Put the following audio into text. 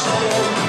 Hashem,